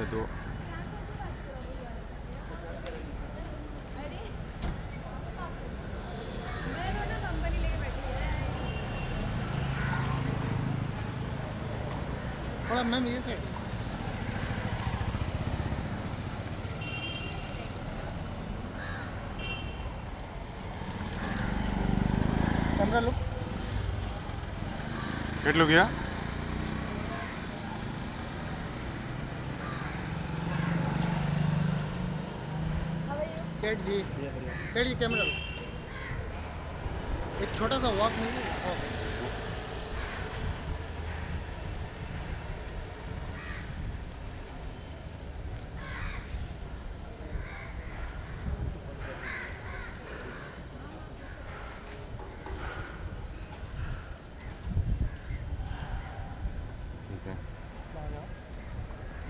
पे दो तो। थोड़ा मैम ये side camera look. Cat look गया कैट जी कैट जी कैमरा लो एक छोटा सा वॉक मिल जाए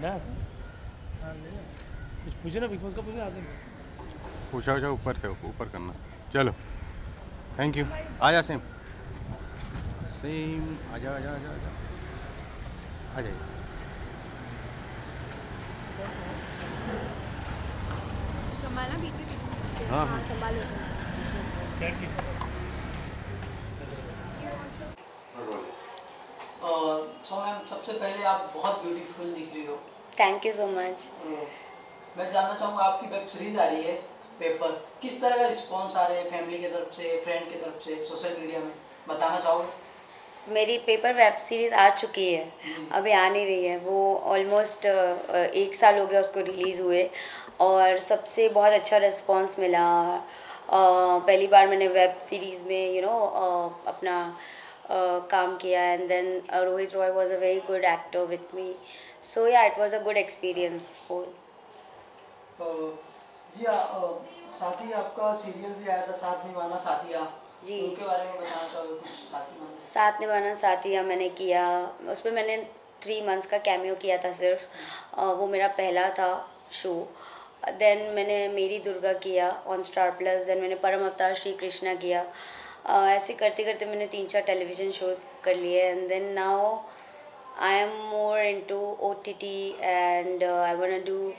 ना कुछ पूछे ना बिग बॉस का पूछे आज पूछा पूछा ऊपर से ऊपर करना। चलो। थैंक यू आ जा सेम सेम आ जा आ जा आ जा आ जा जाइए हाँ, हाँ हाँ। संभालो। सो मैम सबसे पहले आप बहुत ब्यूटीफुल दिख रही हो। थैंक यू सो मच मैं जानना चाहूँगा आपकी वेब सीरीज़ आ रही है। पेपर किस तरह का रिस्पॉन्स आ रहा है फैमिली की तरफ़ से फ्रेंड की तरफ़ से सोशल मीडिया में? बताना चाहोगे? मेरी पेपर वेब सीरीज़ आ चुकी है। अभी आ नहीं रही है। वो ऑलमोस्ट एक साल हो गया उसको रिलीज़ हुए। और सबसे बहुत अच्छा रिस्पांस मिला। पहली बार मैंने वेब सीरीज़ में यू you नो know, अपना काम किया। And then Rohit Roy was a very good actor with me so yeah it was a good experience whole uh, जी आ, साथ आपका सीरियल भी आया था साथ निभाना साथिया जी। उनके बारे में बताना चाहोगे कुछ साथ साथ निभाना साथिया मैंने किया। उसमें मैंने थ्री मंथ्स का कैमियो किया था सिर्फ़। अ, वो मेरा पहला था शो देन मैंने मेरी दुर्गा किया ऑन स्टार प्लस देन मैंने परम अवतार श्री कृष्णा किया। अ, ऐसे करते करते मैंने तीन चार टेलीविज़न शोज़ कर लिए। And then now I am more into O T T and I want do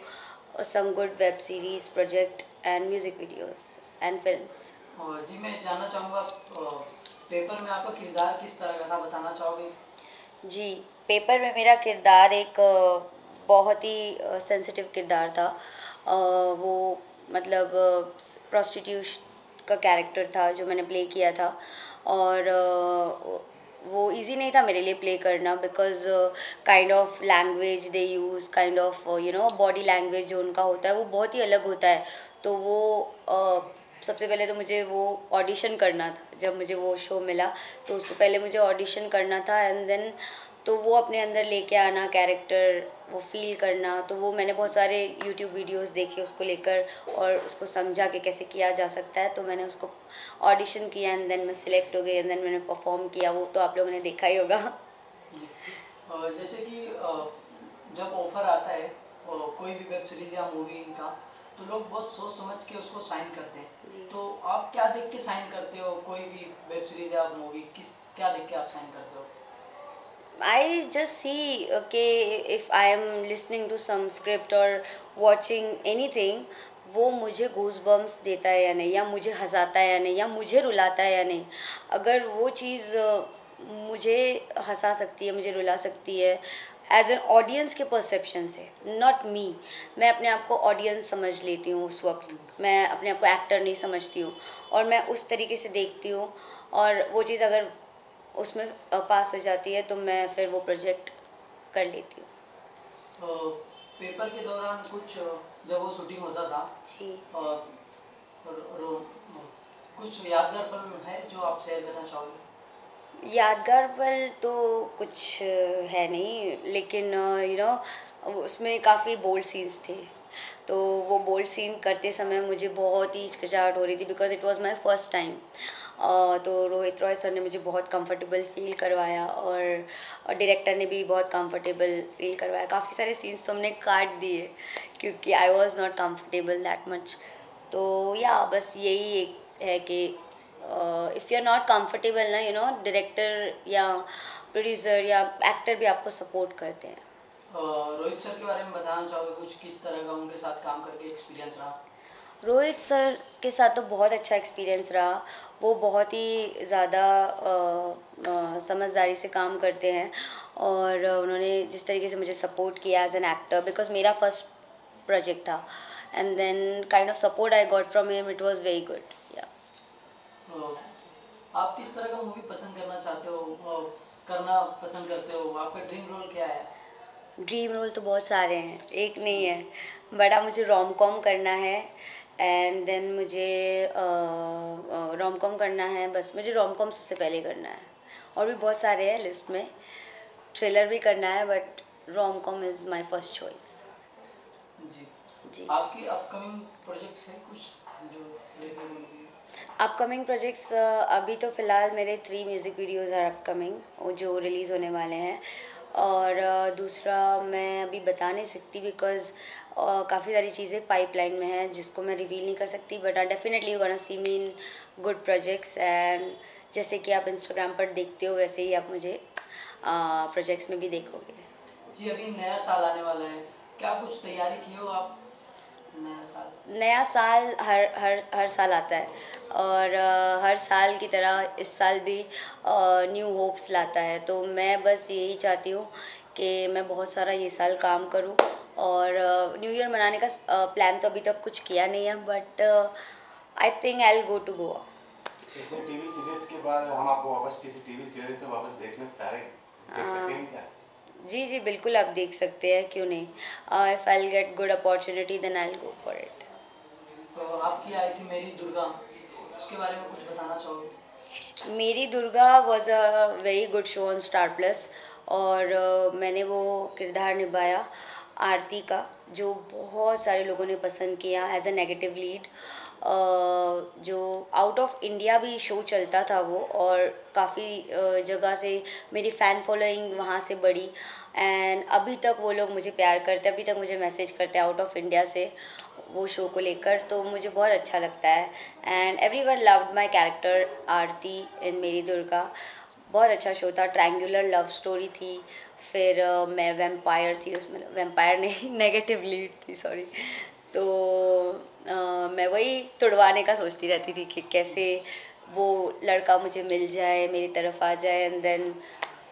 some good web series project and music videos and films और जी मैं जानना चाहूँगा पेपर में आपका किरदार किस तरह का था बताना चाहोगे? जी पेपर में मेरा किरदार एक बहुत ही सेंसिटिव किरदार था। वो मतलब प्रोस्टिट्यूशन का कैरेक्टर था जो मैंने प्ले किया था। और वो इजी नहीं था मेरे लिए प्ले करना because kind of language they use kind of you know body language जो उनका होता है वो बहुत ही अलग होता है। तो वो uh, सबसे पहले तो मुझे वो ऑडिशन करना था जब मुझे वो शो मिला तो उसको पहले मुझे ऑडिशन करना था एंड देन तो वो अपने अंदर लेके आना कैरेक्टर वो फील करना तो वो मैंने बहुत सारे यूट्यूब वीडियोस देखे उसको लेकर और उसको समझा कि कैसे किया जा सकता है तो मैंने उसको ऑडिशन किया एंड देन मैं सिलेक्ट हो गई एंड देन मैंने परफॉर्म किया वो तो आप लोगों ने देखा ही होगा। जैसे कि जब ऑफ़र आता है कोई भी वेब सीरीज़ या मूवी का तो लोग बहुत सोच समझ के उसको साइन करते हैं। तो आप क्या देख के साइन करते हो? कोई भी वेब सीरीज़ या मूवी किस क्या देख के आप साइन करते हो? I just see, okay, if I am listening to some script or watching anything, वो मुझे गूज बम्स देता है या नहीं, या मुझे हंसाता है या नहीं, या मुझे रुलाता है या नहीं। अगर वो चीज़ मुझे हंसा सकती है, मुझे रुला सकती है एज एन ऑडियंस के परसेप्शन से नॉट मी मैं अपने आप को ऑडियंस समझ लेती हूँ उस वक्त। मैं अपने आप को एक्टर नहीं समझती हूँ। और मैं उस तरीके से देखती हूँ। और वो चीज़ अगर उसमें पास हो जाती है तो मैं फिर वो प्रोजेक्ट कर लेती हूँ। तो पेपर के दौरान कुछ जब वो शूटिंग होता था जी। अ, रो- रो- कुछ यादगार पल है जो आप शेयर करना चाहोगे? यादगार पल तो कुछ है नहीं लेकिन यू नो उसमें काफ़ी बोल्ड सीन्स थे। तो वो बोल्ड सीन करते समय मुझे बहुत ही हिचकिचाहट हो रही थी because it was my first time तो रोहित रॉय सर ने मुझे बहुत कंफर्टेबल फील करवाया और डायरेक्टर ने भी बहुत कंफर्टेबल फील करवाया। काफ़ी सारे सीन्स तो हमने काट दिए, क्योंकि I was not comfortable that much तो या, बस यही एक है कि if you are not comfortable ना यू नो डायरेक्टर या प्रोड्यूसर या एक्टर भी आपको सपोर्ट करते हैं। रोहित सर के बारे में बताना चाहोगे कुछ? किस तरह का उनके साथ काम करके एक्सपीरियंस रहा? रोहित सर के साथ तो बहुत अच्छा एक्सपीरियंस रहा। वो बहुत ही ज़्यादा समझदारी से काम करते हैं और उन्होंने जिस तरीके से मुझे सपोर्ट किया एज एन एक्टर बिकॉज़ मेरा फ़र्स्ट प्रोजेक्ट था। And then kind of support I got from him it was very good yeah आप किस तरह का मूवी पसंद करना चाहते हो? करना पसंद करते हो? आपका ड्रीम रोल क्या है? ड्रीम रोल तो बहुत सारे हैं एक नहीं है बड़ा मुझे रोम कॉम करना है। एंड देन मुझे रोम कॉम करना है बस मुझे रोम कॉम सबसे पहले करना है। और भी बहुत सारे हैं लिस्ट में। थ्रिलर भी करना है but rom com is my first choice जी। जी। आपकी अपकमिंग प्रोजेक्ट्स हैं कुछ जो है? अपकमिंग प्रोजेक्ट्स अभी तो फ़िलहाल मेरे three music videos are upcoming जो रिलीज़ होने वाले हैं। और दूसरा मैं अभी बता नहीं सकती बिकॉज़ काफ़ी सारी चीज़ें पाइपलाइन में हैं जिसको मैं रिवील नहीं कर सकती but definitely you gonna see me in good projects and जैसे कि आप इंस्टाग्राम पर देखते हो वैसे ही आप मुझे प्रोजेक्ट्स में भी देखोगे। जी अभी नया साल आने वाला है। क्या कुछ तैयारी की हो आप? नया साल। नया साल हर हर हर साल आता है। और हर साल की तरह इस साल भी न्यू होप्स लाता है। तो मैं बस यही चाहती हूँ कि मैं बहुत सारा ये साल काम करूँ और न्यू ईयर मनाने का प्लान तो अभी तक कुछ किया नहीं है but I think I go to Goa TV series के बाद हम आपको वापस किसी टीवी सीरीज़ में वापस देखने चाह रहे हैं। देख सकते क्या? जी जी बिल्कुल आप देख सकते हैं क्यों नहीं? If I get good opportunity then I go for it तो आपकी आई थी मेरी दुर्गा। उसके बारे में कुछ बताना चाहोगे? Meri Durga was a very good show on Star Plus और मैंने वो किरदार निभाया आरती का, जो बहुत सारे लोगों ने पसंद किया एज अ नेगेटिव लीड जो आउट ऑफ़ इंडिया भी शो चलता था वो और काफ़ी जगह से मेरी फ़ैन फॉलोइंग वहाँ से बढ़ी। एंड अभी तक वो लोग मुझे प्यार करते अभी तक मुझे मैसेज करते आउट ऑफ़ इंडिया से। वो शो को लेकर तो मुझे बहुत अच्छा लगता है। And every one loved my character Aarti in Meri Durga. बहुत अच्छा शो था। ट्रायंगुलर लव स्टोरी थी। फिर अ, मैं वेम्पायर थी। उसमें वेम्पायर नहीं नेगेटिव लीड थी सॉरी तो अ, मैं वही तुड़वाने का सोचती रहती थी कि कैसे वो लड़का मुझे मिल जाए मेरी तरफ़ आ जाए एंड देन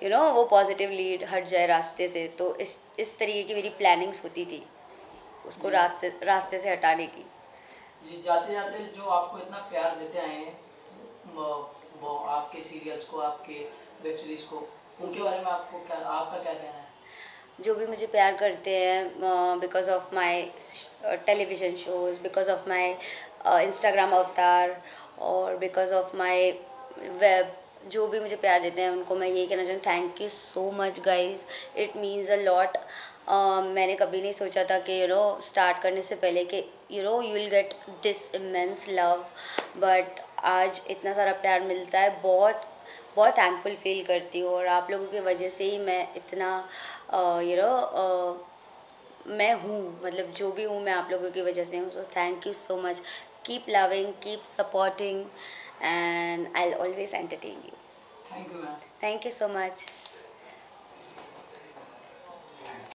यू नो वो पॉजिटिव लीड हट जाए रास्ते से। तो इस इस तरीके की मेरी प्लानिंग्स होती थी। उसको रास्ते रास्ते से हटाने की। जी जाते जाते जो आपको इतना प्यार देते आए हैं वो- आपके सीरियल्स को आपके वेब सीरीज़ को उनके बारे में आपको क्या आपका क्या कहना है? जो भी मुझे प्यार करते हैं because of my television shows because of my Instagram avatar और बिकॉज़ ऑफ़ माई वेब जो भी मुझे प्यार देते हैं उनको मैं यही कहना चाहूँ thank you so much guys it means a lot मैंने कभी नहीं सोचा था कि यू नो स्टार्ट करने से पहले कि you know you will get this immense love but आज इतना सारा प्यार मिलता है बहुत बहुत थैंकफुल फील करती हूँ। और आप लोगों की वजह से ही मैं इतना यू नो मैं हूँ। मतलब जो भी हूँ मैं आप लोगों की वजह से हूँ। So thank you so much keep loving keep supporting and I always entertain you thank you so much